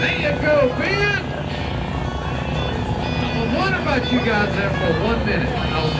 There you go, Ben. I wonder about you guys there for one minute.